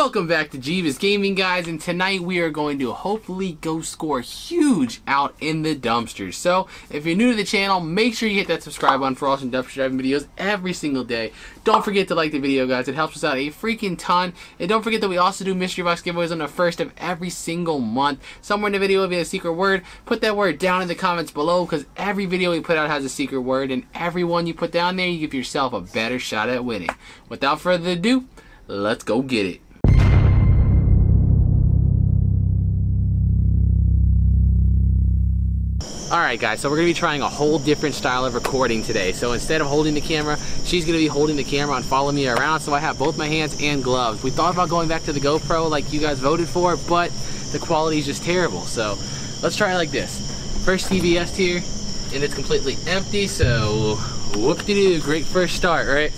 Welcome back to Jebus Gaming, guys, and tonight we are going to hopefully go score huge out in the dumpsters. So, if you're new to the channel, make sure you hit that subscribe button for awesome dumpster diving videos every single day. Don't forget to like the video, guys. It helps us out a freaking ton. And don't forget that we also do mystery box giveaways on the first of every single month. Somewhere in the video will be a secret word. Put that word down in the comments below because every video we put out has a secret word, and every one you put down there, you give yourself a better shot at winning. Without further ado, let's go get it. Alright guys, so we're going to be trying a whole different style of recording today. So instead of holding the camera, she's going to be holding the camera and following me around so I have both my hands and gloves. We thought about going back to the GoPro like you guys voted for, but the quality is just terrible. So let's try it like this. First CVS here, and it's completely empty, so whoop-de-doo, great first start, right?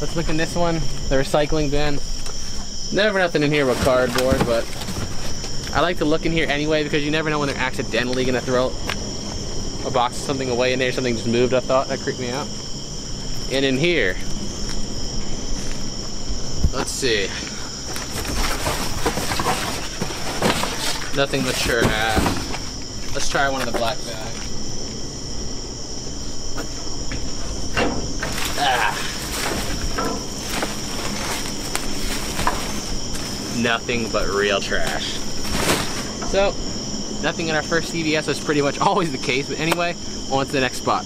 Let's look in this one, the recycling bin. Never nothing in here but cardboard, but I like to look in here anyway because you never know when they're accidentally gonna throw a box of something away in there. Something just moved, I thought. That creeped me out. And in here, let's see. Nothing but trash. Let's try one of the black bags. Ah. Nothing but real trash. So, nothing in our first CVS was pretty much always the case, but anyway, on to the next spot.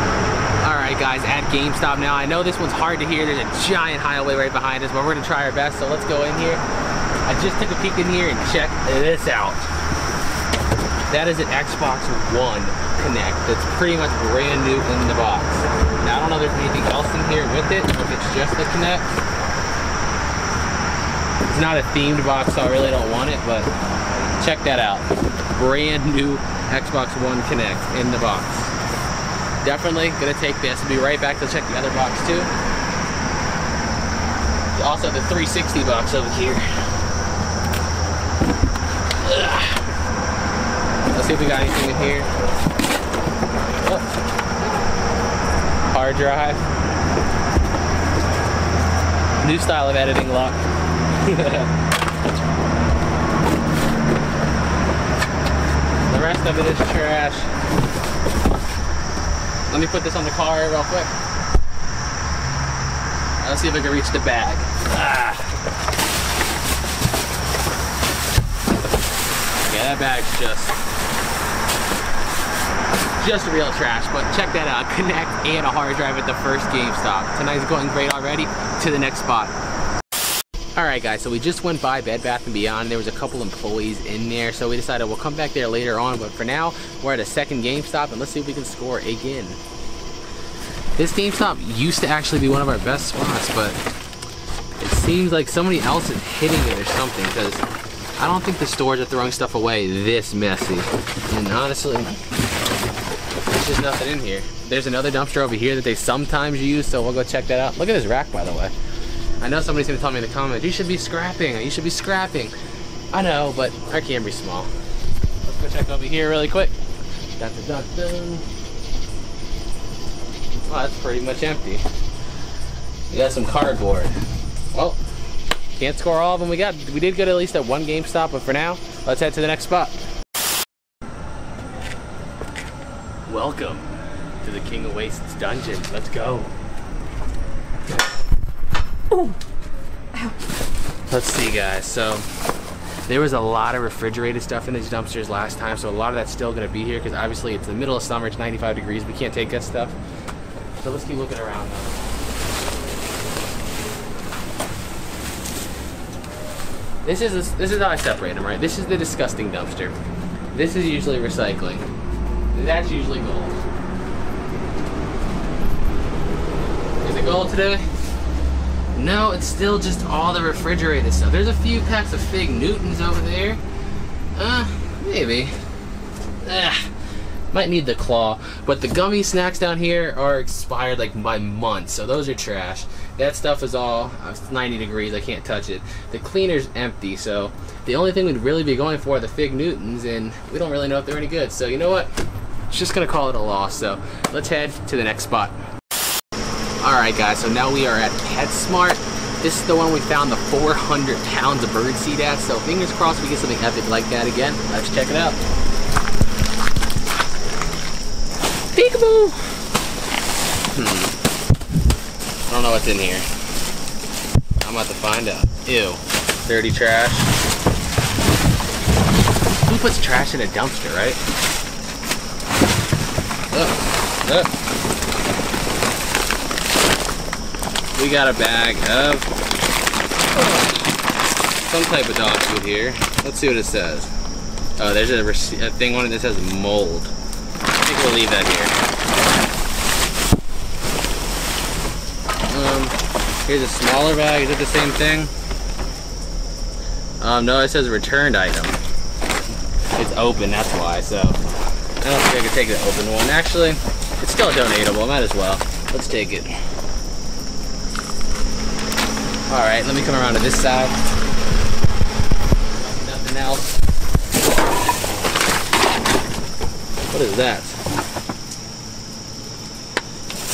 Alright guys, at GameStop now. I know this one's hard to hear, there's a giant highway right behind us, but we're gonna try our best, so let's go in here. I just took a peek in here and check this out. That is an Xbox One Kinect that's pretty much brand new in the box. Now I don't know if there's anything else in here with it, if it's just the Kinect. It's not a themed box, so I really don't want it, but check that out. Brand new Xbox One Kinect in the box. Definitely gonna take this. I'll be right back to check the other box too. Also the 360 box over here. Ugh. Let's see if we got anything in here. Oh. Hard drive. New style of editing lock. rest of it is trash. Let me put this on the car real quick. Let's see if I can reach the bag. Ah. Yeah, that bag's just just real trash, but check that out. Kinect and a hard drive at the first GameStop. Tonight's going great already. To the next spot. Alright guys, so we just went by Bed Bath & Beyond. There was a couple employees in there, so we decided we'll come back there later on. But for now, we're at a second GameStop, and let's see if we can score again. This GameStop used to actually be one of our best spots, but it seems like somebody else is hitting it or something, because I don't think the stores are throwing stuff away this messy. And honestly, there's just nothing in here. There's another dumpster over here that they sometimes use, so we'll go check that out. Look at this rack, by the way. I know somebody's gonna tell me in the comments, you should be scrapping, you should be scrapping. I know, but our camera's small. Let's go check over here really quick. Dun, dun, dun. Well, that's pretty much empty. We got some cardboard. Well, can't score all of them we got. We did get at least at one GameStop, but for now, let's head to the next spot. Welcome to the King of Wastes dungeon. Let's go. Let's see, guys. So there was a lot of refrigerated stuff in these dumpsters last time, so a lot of that's still to be here because obviously it's the middle of summer. It's 95 degrees. We can't take that stuff. So let's keep looking around. This is this is how I separate them, right? This is the disgusting dumpster. This is usually recycling. That's usually gold. Is it gold today? No, it's still just all the refrigerated stuff. There's a few packs of Fig Newtons over there. Uh, maybe. Ugh. Might need the claw. But the gummy snacks down here are expired like by months, so those are trash. That stuff is all uh, it's 90 degrees, I can't touch it. The cleaner's empty, so the only thing we'd really be going for are the Fig Newtons, and we don't really know if they're any good. So you know what? It's just gonna call it a loss. So let's head to the next spot. Alright guys, so now we are at PetSmart. This is the one we found the 400 pounds of birdseed at, so fingers crossed we get something epic like that again. Let's check it out. Peekaboo! Hmm. I don't know what's in here. I'm about to find out. Ew. Dirty trash. Who puts trash in a dumpster, right? We got a bag of some type of dog food here. Let's see what it says. Oh, there's a, a thing on it that says mold. I think we'll leave that here. Um, here's a smaller bag. Is it the same thing? Um, no, it says returned item. It's open, that's why, so. I don't think I can take the open one. Actually, it's still donatable. Might as well. Let's take it. Alright, let me come around to this side. Nothing else. What is that?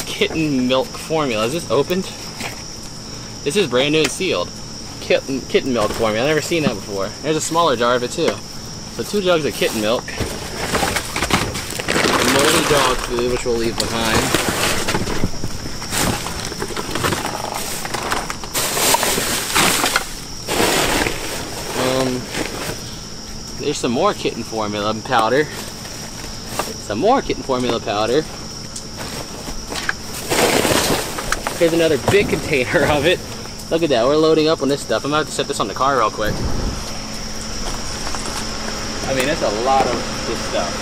Kitten milk formula. Is this opened? This is brand new and sealed. Kitten, kitten milk formula. I've never seen that before. There's a smaller jar of it too. So two jugs of kitten milk. Moldy dog food, which we'll leave behind. There's some more kitten formula powder. Some more kitten formula powder. Here's another big container of it. Look at that, we're loading up on this stuff. I'm gonna have to set this on the car real quick. I mean, that's a lot of this stuff.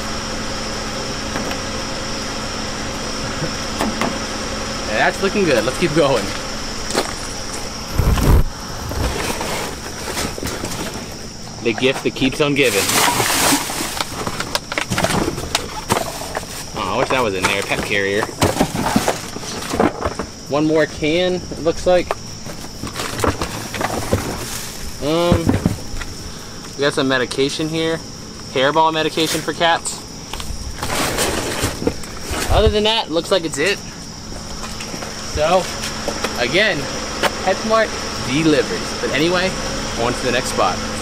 that's looking good. Let's keep going. The gift that keeps on giving. Oh, I wish that was in there. Pet carrier. One more can, it looks like. Um, we got some medication here. Hairball medication for cats. Other than that, looks like it's it. So, again, PetSmart delivers. But anyway, on to the next spot.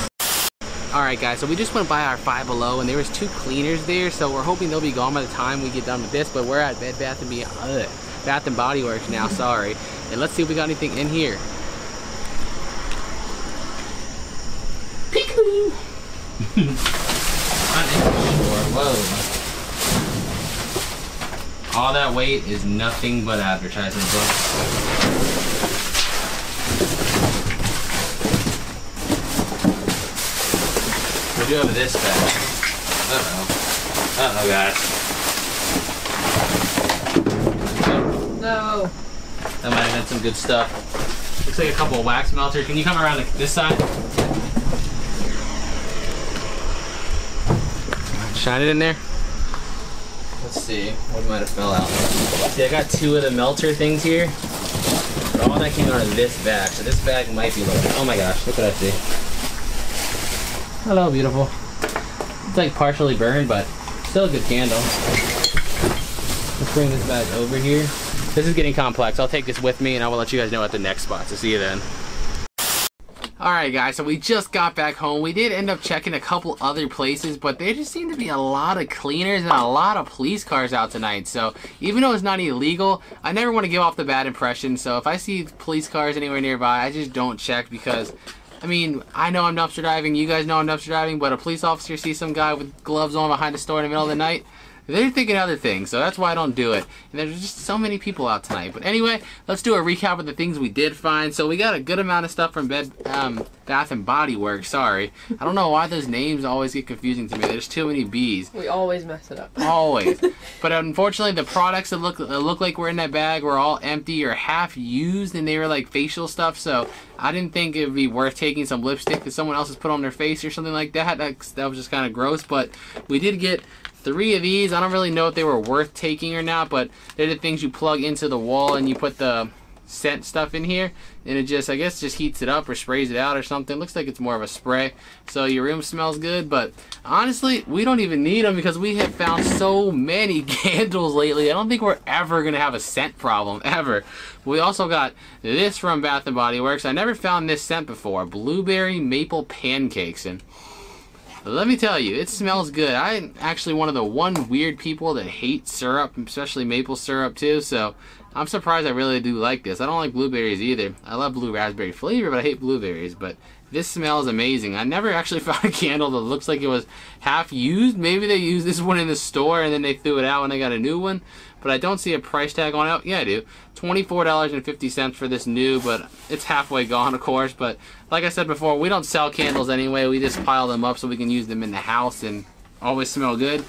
Alright guys, so we just went by our Five Below and there was two cleaners there, so we're hoping they'll be gone by the time we get done with this, but we're at Bed Bath and Beyond, ugh, Bath and Body Works now, mm-hmm. sorry. And let's see if we got anything in here. Peekaboo! Whoa. All that weight is nothing but advertising, We do have this bag. Uh-oh. Uh-oh, guys. No. That might have been some good stuff. Looks like a couple of wax melters. Can you come around this side? Shine it in there. Let's see. What might have fell out? See, I got two of the melter things here. But all that came out of this bag. So this bag might be loaded. Oh my gosh, look what I see. Hello, beautiful. It's like partially burned, but still a good candle. Let's bring this bag over here. This is getting complex. I'll take this with me and I will let you guys know at the next spot. So see you then. Alright guys, so we just got back home. We did end up checking a couple other places, but there just seemed to be a lot of cleaners and a lot of police cars out tonight. So even though it's not illegal, I never want to give off the bad impression. So if I see police cars anywhere nearby, I just don't check because I mean, I know I'm dumpster diving, you guys know I'm dumpster diving, but a police officer sees some guy with gloves on behind a store in the middle of the night, they're thinking other things, so that's why I don't do it. And there's just so many people out tonight. But anyway, let's do a recap of the things we did find. So we got a good amount of stuff from Bed um, Bath and Body Works. Sorry, I don't know why those names always get confusing to me. There's too many B's. We always mess it up. always. But unfortunately, the products that look that look like were in that bag were all empty or half used, and they were like facial stuff. So I didn't think it would be worth taking some lipstick that someone else has put on their face or something like that. That, that was just kind of gross. But we did get three of these. I don't really know if they were worth taking or not, but they're the things you plug into the wall and you put the scent stuff in here. And it just I guess just heats it up or sprays it out or something. Looks like it's more of a spray. So your room smells good but honestly we don't even need them because we have found so many candles lately. I don't think we're ever gonna have a scent problem ever. We also got this from Bath and Body Works. I never found this scent before. Blueberry maple pancakes. And let me tell you, it smells good. I'm actually one of the one weird people that hate syrup, especially maple syrup too, so I'm surprised I really do like this. I don't like blueberries either. I love blue raspberry flavor, but I hate blueberries, but this smells amazing. I never actually found a candle that looks like it was half used. Maybe they used this one in the store and then they threw it out when they got a new one, but I don't see a price tag on it. Oh, yeah, I do. $24.50 for this new, but it's halfway gone, of course, but like I said before, we don't sell candles anyway. We just pile them up so we can use them in the house and always smell good.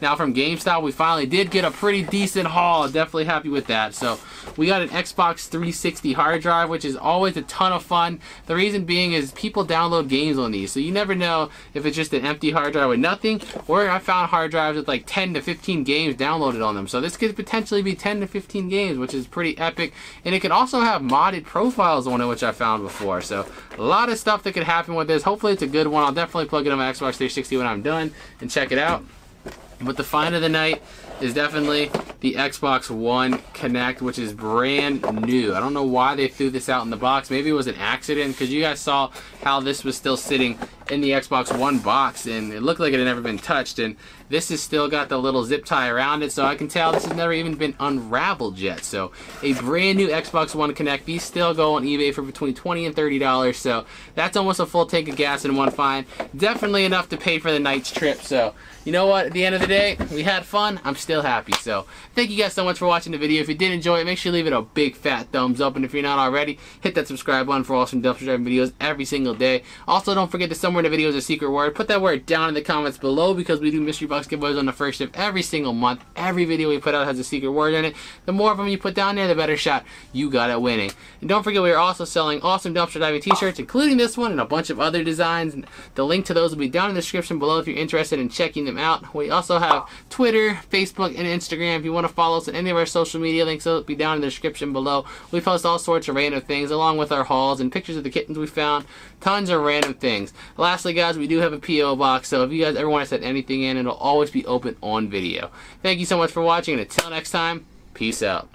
Now from GameStop, we finally did get a pretty decent haul. Definitely happy with that. So we got an Xbox 360 hard drive, which is always a ton of fun. The reason being is people download games on these. So you never know if it's just an empty hard drive with nothing, or I found hard drives with like 10 to 15 games downloaded on them. So this could potentially be 10 to 15 games, which is pretty epic. And it could also have modded profiles on it, which I found before. So a lot of stuff that could happen with this. Hopefully it's a good one. I'll definitely plug it on my Xbox 360 when I'm done and check it out. But the find of the night is definitely the Xbox One Kinect, which is brand new. I don't know why they threw this out in the box. Maybe it was an accident because you guys saw how this was still sitting in the Xbox One box and it looked like it had never been touched and this has still got the little zip tie around it so I can tell this has never even been unraveled yet. So a brand new Xbox One Kinect. These still go on eBay for between 20 and $30 so that's almost a full tank of gas in one find. Definitely enough to pay for the night's trip so you know what at the end of the day we had fun. I'm still happy. So thank you guys so much for watching the video. If you did enjoy it make sure you leave it a big fat thumbs up and if you're not already hit that subscribe button for awesome dumpster diving videos every single day. Also don't forget to somewhere in the video is a secret word. Put that word down in the comments below because we do mystery box giveaways on the first of every single month. Every video we put out has a secret word in it. The more of them you put down there, the better shot you got at winning. And don't forget we are also selling awesome dumpster diving t-shirts, including this one and a bunch of other designs. The link to those will be down in the description below if you're interested in checking them out. We also have Twitter, Facebook, and Instagram. If you want to follow us on any of our social media links, they'll be down in the description below. We post all sorts of random things along with our hauls and pictures of the kittens we found. Tons of random things. Lastly, guys, we do have a P.O. box, so if you guys ever want to send anything in, it'll always be open on video. Thank you so much for watching, and until next time, peace out.